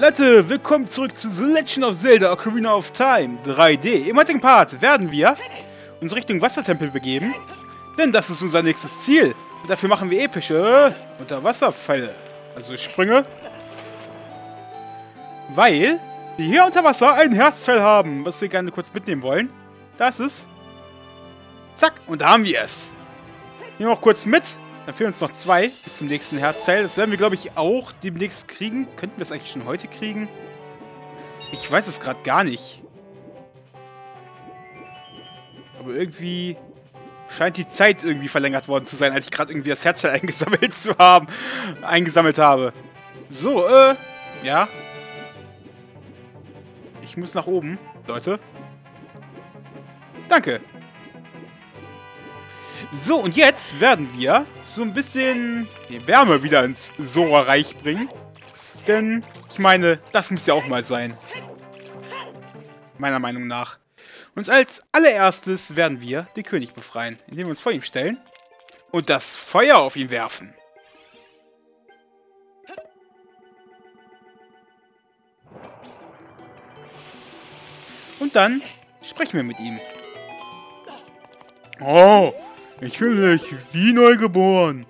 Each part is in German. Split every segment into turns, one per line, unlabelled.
Leute, willkommen zurück zu The Legend of Zelda Ocarina of Time 3D. Im heutigen Part werden wir uns Richtung Wassertempel begeben, denn das ist unser nächstes Ziel. Und dafür machen wir epische Unterwasserfälle, also Sprünge, weil wir hier unter Wasser ein Herzteil haben, was wir gerne kurz mitnehmen wollen. Das ist... Zack, und da haben wir es. Nehmen wir noch kurz mit. Dann fehlen uns noch zwei bis zum nächsten Herzteil. Das werden wir, glaube ich, auch demnächst kriegen. Könnten wir es eigentlich schon heute kriegen? Ich weiß es gerade gar nicht. Aber irgendwie scheint die Zeit irgendwie verlängert worden zu sein, als ich gerade irgendwie das Herzteil eingesammelt zu haben, eingesammelt habe. So, äh, ja. Ich muss nach oben, Leute. Danke. So, und jetzt werden wir so ein bisschen die Wärme wieder ins Sora-Reich bringen. Denn, ich meine, das muss ja auch mal sein. Meiner Meinung nach. Und als allererstes werden wir den König befreien, indem wir uns vor ihm stellen und das Feuer auf ihn werfen. Und dann sprechen wir mit ihm. Oh, ich fühle mich wie neugeboren.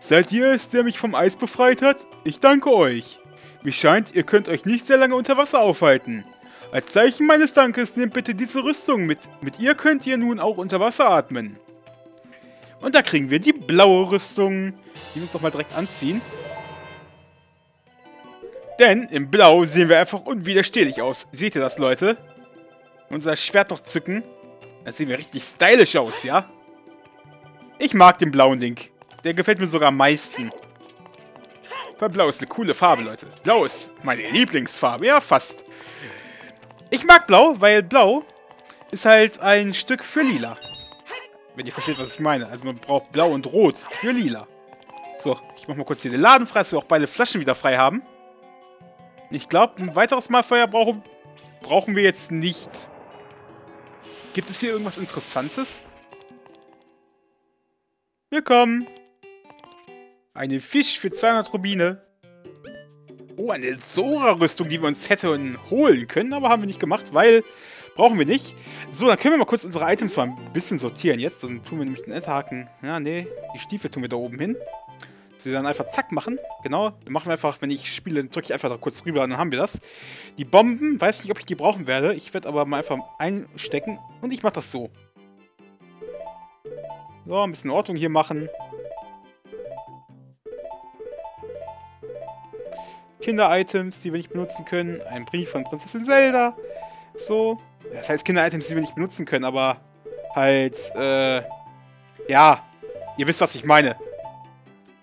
Seid ihr es, der mich vom Eis befreit hat? Ich danke euch. Mir scheint, ihr könnt euch nicht sehr lange unter Wasser aufhalten. Als Zeichen meines Dankes nehmt bitte diese Rüstung mit. Mit ihr könnt ihr nun auch unter Wasser atmen. Und da kriegen wir die blaue Rüstung, die wir uns doch mal direkt anziehen. Denn im Blau sehen wir einfach unwiderstehlich aus. Seht ihr das, Leute? Unser Schwert noch zücken. Dann sehen wir richtig stylisch aus, ja? Ich mag den blauen Link. Der gefällt mir sogar am meisten. Weil Blau ist eine coole Farbe, Leute. Blau ist meine Lieblingsfarbe. Ja, fast. Ich mag Blau, weil Blau ist halt ein Stück für Lila. Wenn ihr versteht, was ich meine. Also man braucht Blau und Rot für Lila. So, ich mach mal kurz hier den Laden frei, dass wir auch beide Flaschen wieder frei haben. Ich glaube, ein weiteres Mal Feuer brauchen, brauchen wir jetzt nicht. Gibt es hier irgendwas Interessantes? Willkommen. Eine Fisch für 200 Rubine. Oh, eine Sora-Rüstung, die wir uns hätten holen können, aber haben wir nicht gemacht, weil brauchen wir nicht. So, dann können wir mal kurz unsere Items mal ein bisschen sortieren jetzt. Dann tun wir nämlich den Endhaken. Ja, nee, die Stiefel tun wir da oben hin. Dass wir dann einfach zack machen. Genau, dann machen wir einfach, wenn ich spiele, drücke ich einfach da kurz rüber und dann haben wir das. Die Bomben, weiß nicht, ob ich die brauchen werde. Ich werde aber mal einfach einstecken und ich mache das so. So, ein bisschen Ordnung hier machen. Kinder-Items, die wir nicht benutzen können. Ein Brief von Prinzessin Zelda. So. Das heißt Kinder-Items, die wir nicht benutzen können, aber halt, äh, ja, ihr wisst, was ich meine.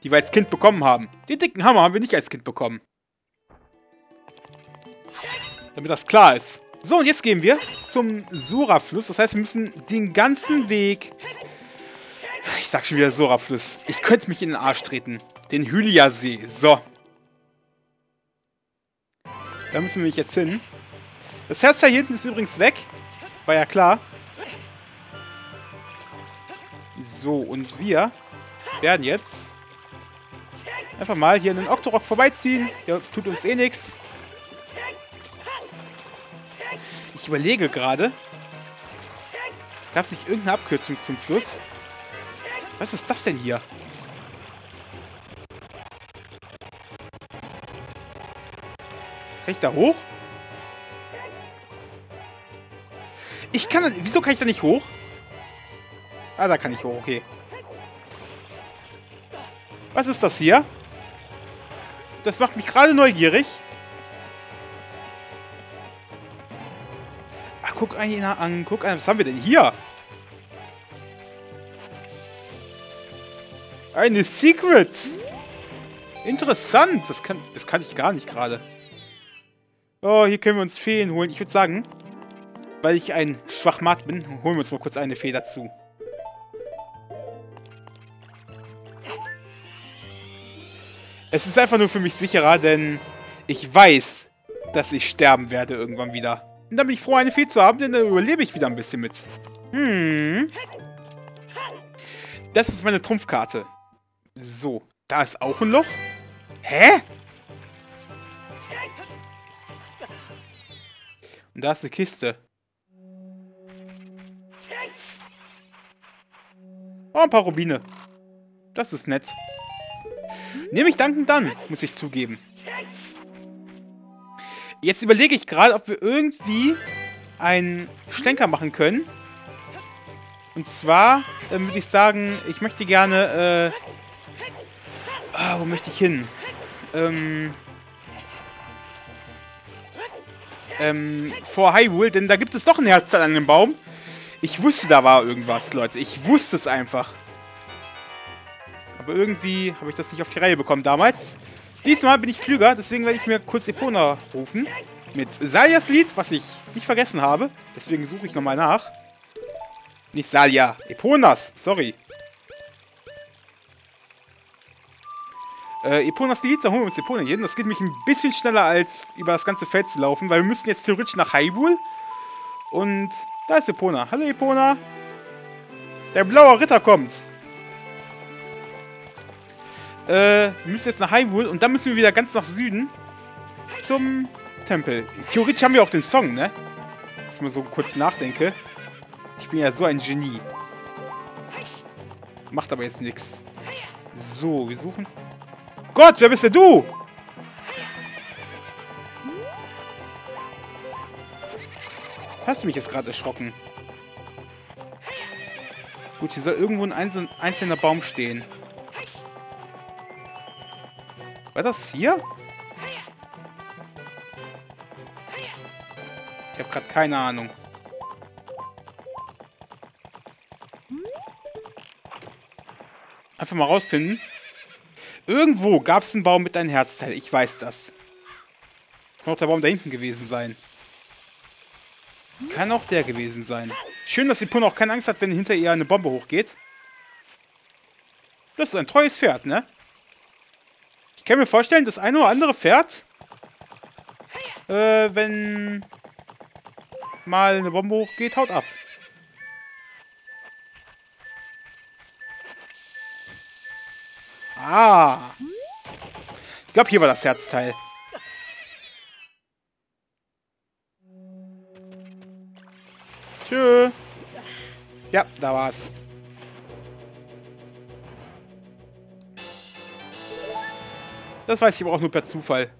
Die wir als Kind bekommen haben. Den dicken Hammer haben wir nicht als Kind bekommen. Damit das klar ist. So, und jetzt gehen wir zum Sura-Fluss. Das heißt, wir müssen den ganzen Weg sag schon wieder Sora-Fluss. Ich könnte mich in den Arsch treten. Den Hylia-See. So. Da müssen wir jetzt hin. Das Herz da hinten ist übrigens weg. War ja klar. So, und wir werden jetzt einfach mal hier in den Octorok vorbeiziehen. Der tut uns eh nichts. Ich überlege gerade. Gab es nicht irgendeine Abkürzung zum Fluss? Was ist das denn hier? Kann ich da hoch? Ich kann... Wieso kann ich da nicht hoch? Ah, da kann ich hoch, okay. Was ist das hier? Das macht mich gerade neugierig. Ach, guck einer an, guck einer. Was haben wir denn hier? Eine Secret. Interessant. Das kann, das kann ich gar nicht gerade. Oh, hier können wir uns Feen holen. Ich würde sagen, weil ich ein Schwachmat bin, holen wir uns mal kurz eine Fee dazu. Es ist einfach nur für mich sicherer, denn ich weiß, dass ich sterben werde irgendwann wieder. Und dann bin ich froh, eine Fee zu haben, denn dann überlebe ich wieder ein bisschen mit. Hm. Das ist meine Trumpfkarte. So, da ist auch ein Loch. Hä? Und da ist eine Kiste. Oh, ein paar Rubine. Das ist nett. Nehme ich dankend dann, muss ich zugeben. Jetzt überlege ich gerade, ob wir irgendwie einen Schlenker machen können. Und zwar äh, würde ich sagen, ich möchte gerne... Äh, ah, wo möchte ich hin? Ähm... Ähm, vor Hyrule, denn da gibt es doch ein Herzteil an dem Baum. Ich wusste, da war irgendwas, Leute. Ich wusste es einfach. Aber irgendwie habe ich das nicht auf die Reihe bekommen damals. Diesmal bin ich klüger, deswegen werde ich mir kurz Epona rufen. Mit Salias Lied, was ich nicht vergessen habe. Deswegen suche ich nochmal nach. Nicht Salia, Eponas, sorry. Äh, Eponas da holen wir uns Epona hin. Das geht nämlich ein bisschen schneller, als über das ganze Feld zu laufen, weil wir müssen jetzt theoretisch nach Hyrule. Und da ist Epona. Hallo Epona. Der blaue Ritter kommt. Äh, wir müssen jetzt nach Hyrule und dann müssen wir wieder ganz nach Süden zum Tempel. Theoretisch haben wir auch den Song, ne? Dass mal so kurz nachdenke. Ich bin ja so ein Genie. Macht aber jetzt nichts. So, wir suchen... Gott, wer bist denn du? Hast du mich jetzt gerade erschrocken? Gut, hier soll irgendwo ein einzelner Baum stehen. War das hier? Ich habe gerade keine Ahnung. Einfach mal rausfinden. Irgendwo gab es einen Baum mit einem Herzteil. Ich weiß das. Kann auch der Baum da hinten gewesen sein. Kann auch der gewesen sein. Schön, dass die Puna auch keine Angst hat, wenn hinter ihr eine Bombe hochgeht. Das ist ein treues Pferd, ne? Ich kann mir vorstellen, das eine oder andere Pferd, äh, wenn mal eine Bombe hochgeht, haut ab. Ah. Ich glaube, hier war das Herzteil. Tschö. Ja, da war's. Das weiß ich aber auch nur per Zufall.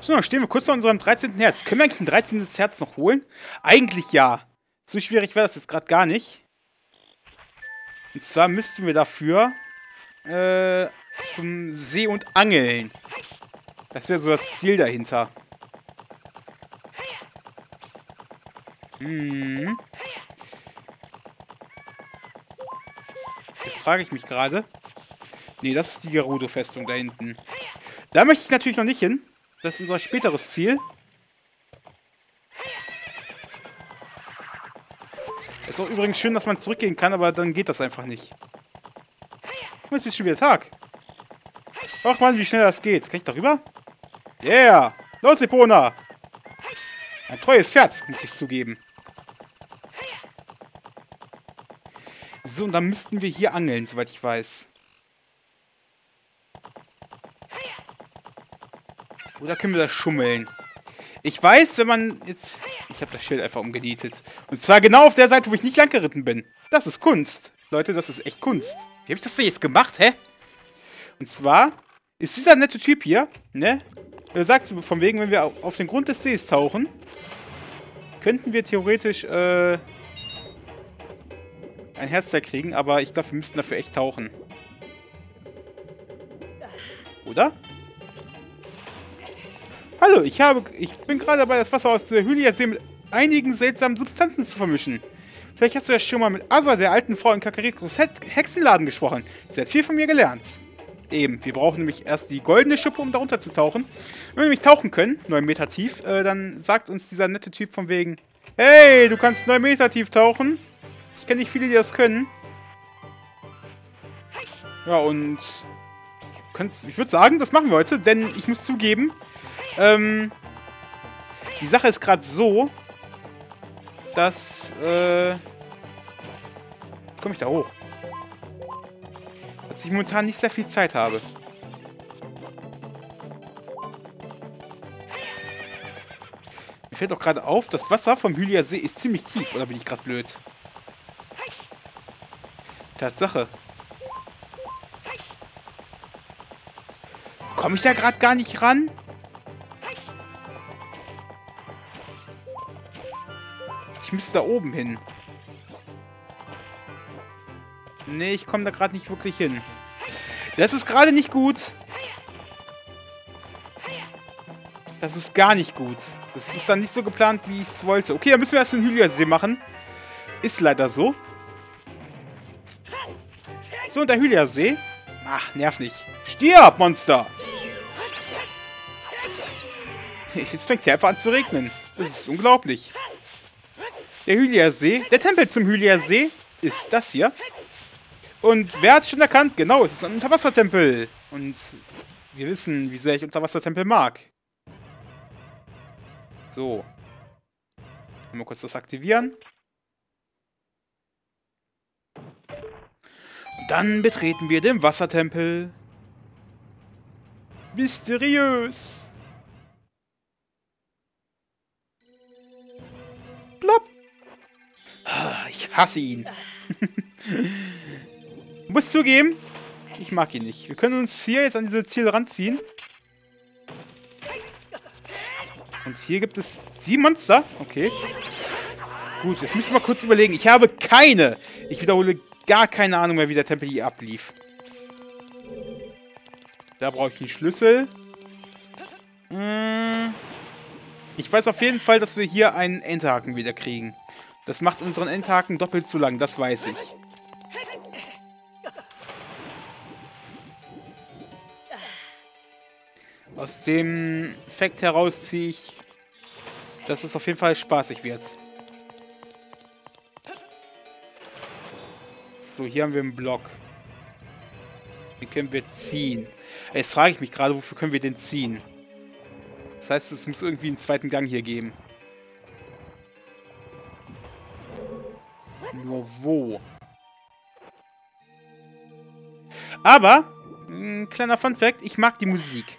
So, dann stehen wir kurz vor unserem 13. Herz. Können wir eigentlich ein 13. Herz noch holen? Eigentlich ja. So schwierig wäre das jetzt gerade gar nicht. Und zwar müssten wir dafür äh, zum See und Angeln. Das wäre so das Ziel dahinter. Hm. Jetzt frage ich mich gerade. Nee, das ist die Gerudo-Festung da hinten. Da möchte ich natürlich noch nicht hin. Das ist unser späteres Ziel. Ist auch übrigens schön, dass man zurückgehen kann, aber dann geht das einfach nicht. Jetzt ist schon wieder Tag. Ach man, wie schnell das geht. Kann ich darüber? Yeah! Los, Epona! Ein treues Pferd, muss ich zugeben. So, und dann müssten wir hier angeln, soweit ich weiß. Oder können wir das schummeln? Ich weiß, wenn man jetzt... Ich habe das Schild einfach umgenietet. Und zwar genau auf der Seite, wo ich nicht lang geritten bin. Das ist Kunst. Leute, das ist echt Kunst. Wie habe ich das denn jetzt gemacht, hä? Und zwar ist dieser nette Typ hier, ne? Er sagt von wegen, wenn wir auf den Grund des Sees tauchen, könnten wir theoretisch, äh, ein Herzteil kriegen, aber ich glaube, wir müssten dafür echt tauchen. Oder? Hallo, ich habe, ich bin gerade dabei, das Wasser aus der Höhle jetzt mit einigen seltsamen Substanzen zu vermischen. Vielleicht hast du ja schon mal mit Asa, der alten Frau in Kakarikos Hexenladen gesprochen. Sie hat viel von mir gelernt. Eben, wir brauchen nämlich erst die goldene Schippe, um darunter zu tauchen. Wenn wir nämlich tauchen können, 9 Meter tief, äh, dann sagt uns dieser nette Typ von wegen, hey, du kannst 9 Meter tief tauchen. Ich kenne nicht viele, die das können. Ja, und ich würde sagen, das machen wir heute, denn ich muss zugeben, ähm, die Sache ist gerade so, dass, äh, komme ich da hoch? Dass ich momentan nicht sehr viel Zeit habe. Mir fällt doch gerade auf, das Wasser vom Hylia See ist ziemlich tief. Oder bin ich gerade blöd? Tatsache. Komme ich da gerade gar nicht ran? Müsste da oben hin. Nee, ich komme da gerade nicht wirklich hin. Das ist gerade nicht gut. Das ist gar nicht gut. Das ist dann nicht so geplant, wie ich es wollte. Okay, dann müssen wir erst den Hylia-See machen. Ist leider so. So, und der Hylia-See. Ach, nerv nicht. Stirb, Monster! Jetzt fängt hier einfach an zu regnen. Das ist unglaublich. Der Hylia-See, der Tempel zum Hylia-See ist das hier. Und wer hat schon erkannt? Genau, es ist ein Unterwassertempel. Und wir wissen, wie sehr ich Unterwassertempel mag. So. Mal kurz das aktivieren. Und dann betreten wir den Wassertempel. Mysteriös. Hasse ihn. Muss zugeben, ich mag ihn nicht. Wir können uns hier jetzt an diese Ziele ranziehen. Und hier gibt es sieben Monster. Okay. Gut, jetzt muss ich mal kurz überlegen. Ich habe keine, ich wiederhole, gar keine Ahnung mehr, wie der Tempel hier ablief. Da brauche ich einen Schlüssel. Hm. Ich weiß auf jeden Fall, dass wir hier einen Endhaken wieder kriegen. Das macht unseren Endhaken doppelt so lang, das weiß ich. Aus dem Fakt heraus ziehe ich, dass es auf jeden Fall spaßig wird. So, hier haben wir einen Block. Den können wir ziehen. Jetzt frage ich mich gerade, wofür können wir den ziehen? Das heißt, es muss irgendwie einen zweiten Gang hier geben. Wo? Aber, ein kleiner Fun-Fact, ich mag die Musik.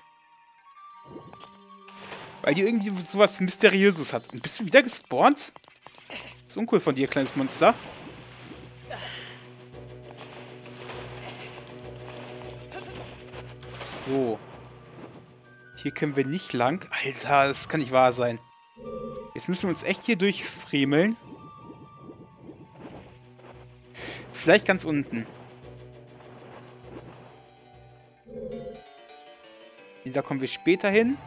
Weil die irgendwie sowas Mysteriöses hat. Und bist du wieder gespawnt? ist uncool von dir, kleines Monster. So. Hier können wir nicht lang. Alter, das kann nicht wahr sein. Jetzt müssen wir uns echt hier durchfriemeln. Vielleicht ganz unten. Da kommen wir später hin.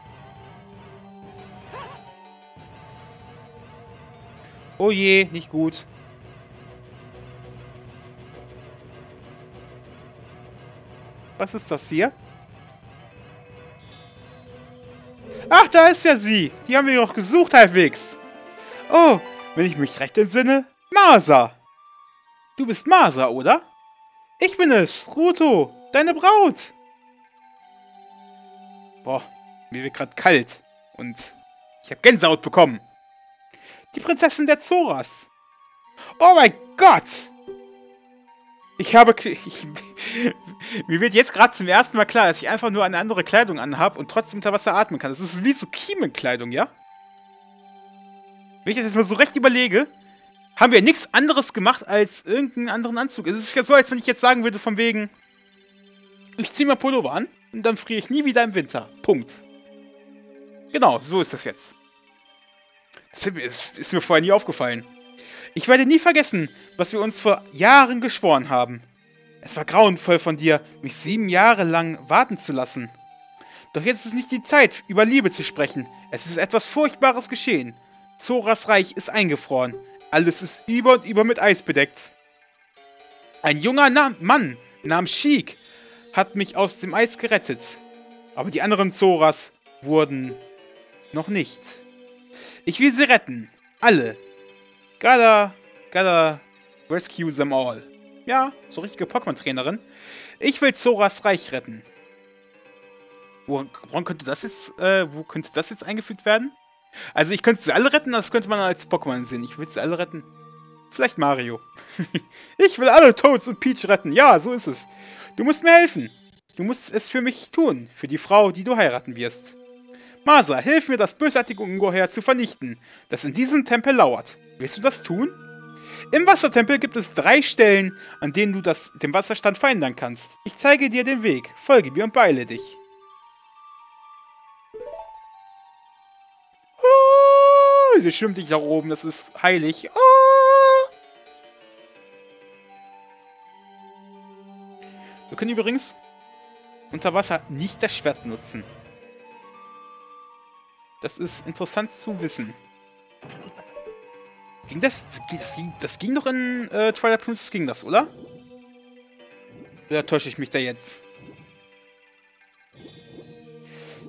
Oh je, nicht gut. Was ist das hier? Ach, da ist ja sie. Die haben wir doch gesucht halbwegs. Oh, wenn ich mich recht entsinne, Masa. Du bist Masa, oder? Ich bin es, Ruto, deine Braut. Boah, mir wird gerade kalt. Und ich habe Gänsehaut bekommen. Die Prinzessin der Zoras. Oh mein Gott! Ich habe... Ich, mir wird jetzt gerade zum ersten Mal klar, dass ich einfach nur eine andere Kleidung anhabe und trotzdem unter Wasser atmen kann. Das ist wie so Kiemenkleidung, ja? Wenn ich das jetzt mal so recht überlege, haben wir nichts anderes gemacht als irgendeinen anderen Anzug. Es ist ja so, als wenn ich jetzt sagen würde, von wegen, ich ziehe mal Pullover an und dann friere ich nie wieder im Winter. Punkt. Genau, so ist das jetzt. Das ist mir vorher nie aufgefallen. Ich werde nie vergessen, was wir uns vor Jahren geschworen haben. Es war grauenvoll von dir, mich sieben Jahre lang warten zu lassen. Doch jetzt ist nicht die Zeit, über Liebe zu sprechen. Es ist etwas Furchtbares geschehen. Zoras Reich ist eingefroren. Alles ist über und über mit Eis bedeckt. Ein junger Na Mann namens Sheik hat mich aus dem Eis gerettet. Aber die anderen Zoras wurden noch nicht. Ich will sie retten. Alle. Gotta, gotta rescue them all. Ja, so richtige Pokémon-Trainerin. Ich will Zoras Reich retten. Woran könnte das jetzt, äh, wo könnte das jetzt eingefügt werden? Also ich könnte sie alle retten, das könnte man als Pokémon sehen. Ich will sie alle retten. Vielleicht Mario. ich will alle Toads und Peach retten. Ja, so ist es. Du musst mir helfen. Du musst es für mich tun. Für die Frau, die du heiraten wirst. Masa, hilf mir, das bösartige Ungeheuer zu vernichten, das in diesem Tempel lauert. Willst du das tun? Im Wassertempel gibt es drei Stellen, an denen du das, den Wasserstand verändern kannst. Ich zeige dir den Weg. Folge mir und beeile dich. Sie schwimmt nicht nach oben, das ist heilig. Oh. Wir können übrigens unter Wasser nicht das Schwert benutzen. Das ist interessant zu wissen. Ging das? Das ging, das ging doch in äh, Twilight Princess, ging das, oder? Oder täusche ich mich da jetzt?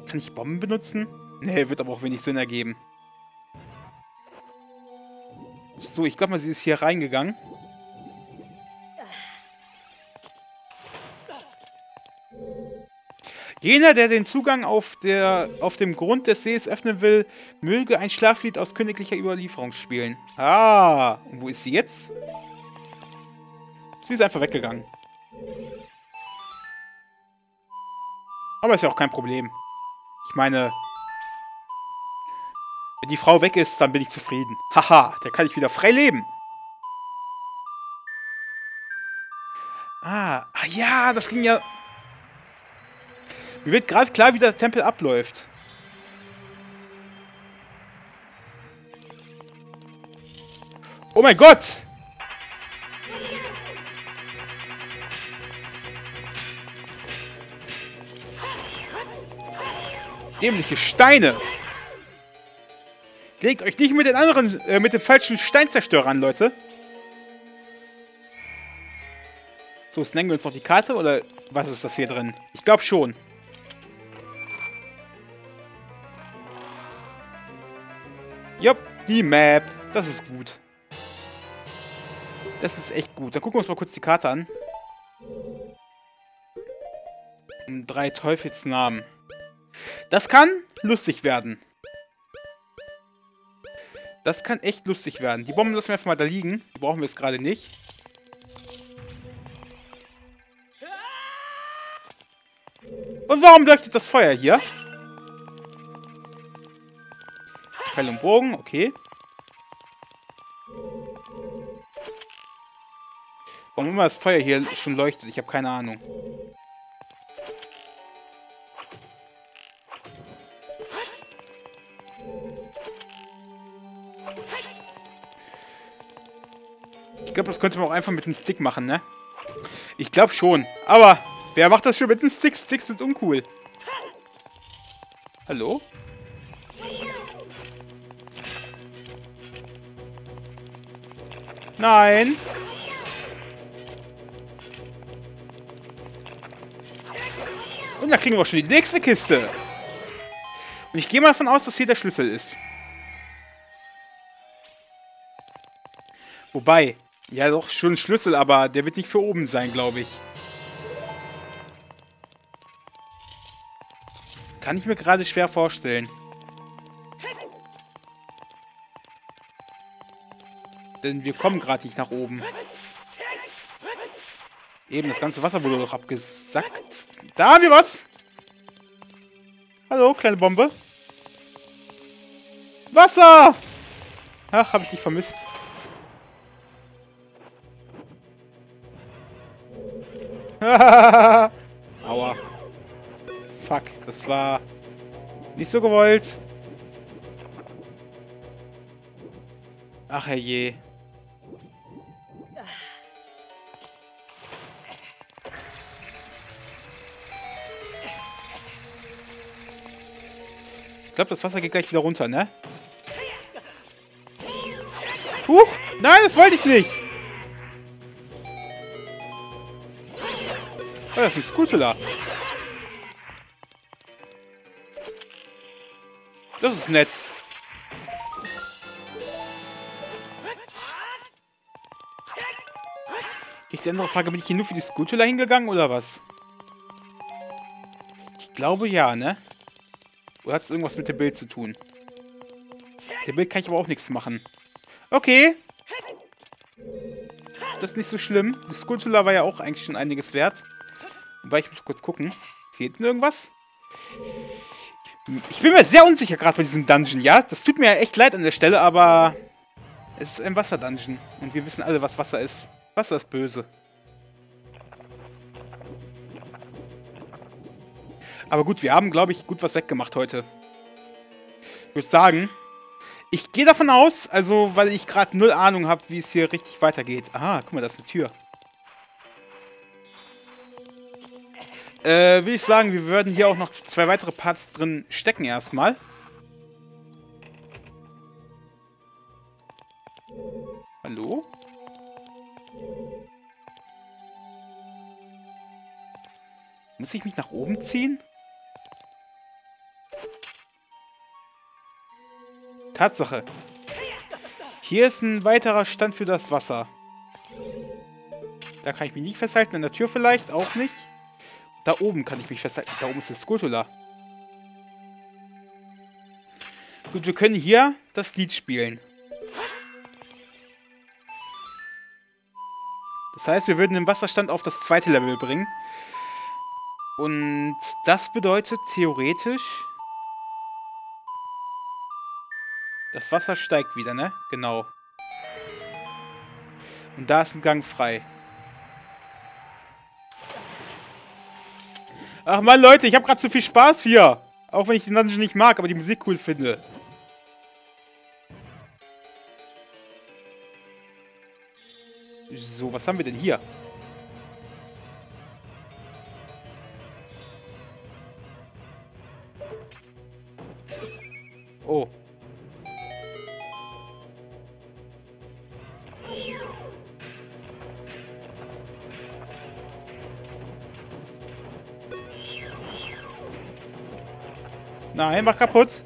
Kann ich Bomben benutzen? Nee, wird aber auch wenig Sinn ergeben. So, ich glaube mal, sie ist hier reingegangen. Jener, der den Zugang auf, der, auf dem Grund des Sees öffnen will, möge ein Schlaflied aus königlicher Überlieferung spielen. Ah, und wo ist sie jetzt? Sie ist einfach weggegangen. Aber ist ja auch kein Problem. Ich meine, wenn die Frau weg ist, dann bin ich zufrieden. Haha, da kann ich wieder frei leben. Ah, ah ja, das ging ja mir wird gerade klar, wie der Tempel abläuft. Oh mein Gott! Dämliche Steine! Legt euch nicht mit den anderen, äh, mit dem falschen Steinzerstörer an, Leute. So, snacken wir uns noch die Karte oder was ist das hier drin? Ich glaube schon. Jupp, die Map. Das ist gut. Das ist echt gut. Dann gucken wir uns mal kurz die Karte an. Drei Teufelsnamen. Das kann lustig werden. Das kann echt lustig werden. Die Bomben lassen wir einfach mal da liegen. Die brauchen wir jetzt gerade nicht. Und warum leuchtet das Feuer hier? Pfeil und Bogen, okay. Warum immer das Feuer hier schon leuchtet, ich habe keine Ahnung. Ich glaube, das könnte man auch einfach mit dem Stick machen, ne? Ich glaube schon. Aber wer macht das schon mit dem Stick? Sticks sind uncool. Hallo? Nein. Und da kriegen wir auch schon die nächste Kiste. Und ich gehe mal davon aus, dass hier der Schlüssel ist. Wobei, ja doch, schon Schlüssel, aber der wird nicht für oben sein, glaube ich. Kann ich mir gerade schwer vorstellen. Denn wir kommen gerade nicht nach oben. Eben, das ganze Wasser wurde doch abgesackt. Da haben wir was! Hallo, kleine Bombe. Wasser! Ach, habe ich dich vermisst. Aua. Fuck, das war nicht so gewollt. Ach herrje. glaube, das Wasser geht gleich wieder runter, ne? Huch! Nein, das wollte ich nicht! Oh, das ist ein Scutula. Das ist nett. Jetzt die andere Frage, bin ich hier nur für die Scutula hingegangen oder was? Ich glaube ja, ne? Oder hat es irgendwas mit dem Bild zu tun? Dem Bild kann ich aber auch nichts machen. Okay. Das ist nicht so schlimm. Die Skulltula war ja auch eigentlich schon einiges wert. Wobei, ich muss kurz gucken. Ist hier hinten irgendwas? Ich bin mir sehr unsicher gerade bei diesem Dungeon, ja? Das tut mir echt leid an der Stelle, aber... Es ist ein Wasserdungeon. Und wir wissen alle, was Wasser ist. Wasser ist böse. Aber gut, wir haben, glaube ich, gut was weggemacht heute. Ich würde sagen, ich gehe davon aus, also, weil ich gerade null Ahnung habe, wie es hier richtig weitergeht. Aha, guck mal, das ist eine Tür. Äh, will ich sagen, wir würden hier auch noch zwei weitere Parts drin stecken erstmal. Hallo? Muss ich mich nach oben ziehen? Tatsache. Hier ist ein weiterer Stand für das Wasser. Da kann ich mich nicht festhalten. An der Tür vielleicht auch nicht. Da oben kann ich mich festhalten. Da oben ist das Skotula. Gut, wir können hier das Lied spielen. Das heißt, wir würden den Wasserstand auf das zweite Level bringen. Und das bedeutet theoretisch, Das Wasser steigt wieder, ne? Genau. Und da ist ein Gang frei. Ach man, Leute, ich habe gerade zu viel Spaß hier. Auch wenn ich den Dungeon nicht mag, aber die Musik cool finde. So, was haben wir denn hier? Nein, mach kaputt.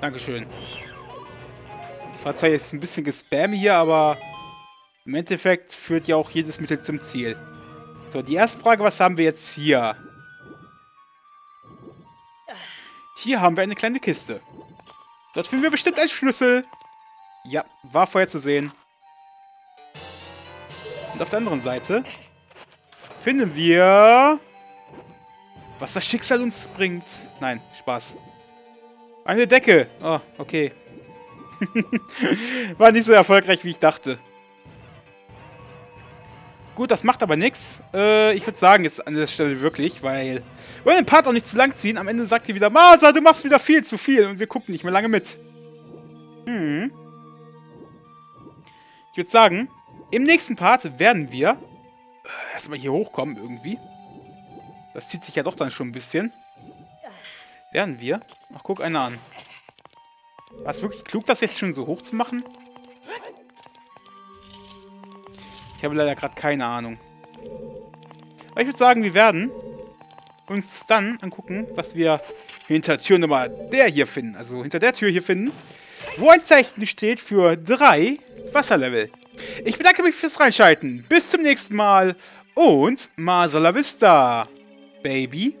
Dankeschön. War zwar jetzt ein bisschen gespam hier, aber im Endeffekt führt ja auch jedes Mittel zum Ziel. So, die erste Frage, was haben wir jetzt hier? Hier haben wir eine kleine Kiste. Dort finden wir bestimmt einen Schlüssel. Ja, war vorher zu sehen. Und auf der anderen Seite finden wir... Was das Schicksal uns bringt. Nein, Spaß. Eine Decke. Oh, okay. War nicht so erfolgreich, wie ich dachte. Gut, das macht aber nichts. Äh, ich würde sagen jetzt an der Stelle wirklich, weil... Wir wollen den Part auch nicht zu lang ziehen. Am Ende sagt ihr wieder, Masa, du machst wieder viel zu viel. Und wir gucken nicht mehr lange mit. Hm. Ich würde sagen, im nächsten Part werden wir äh, erstmal hier hochkommen irgendwie. Das zieht sich ja doch dann schon ein bisschen. Werden wir... Ach, guck einer an. War es wirklich klug, das jetzt schon so hoch zu machen? Ich habe leider gerade keine Ahnung. Aber ich würde sagen, wir werden uns dann angucken, was wir hinter Tür Nummer der hier finden. Also hinter der Tür hier finden. Wo ein Zeichen steht für drei Wasserlevel. Ich bedanke mich fürs Reinschalten. Bis zum nächsten Mal und Masala Vista, Baby.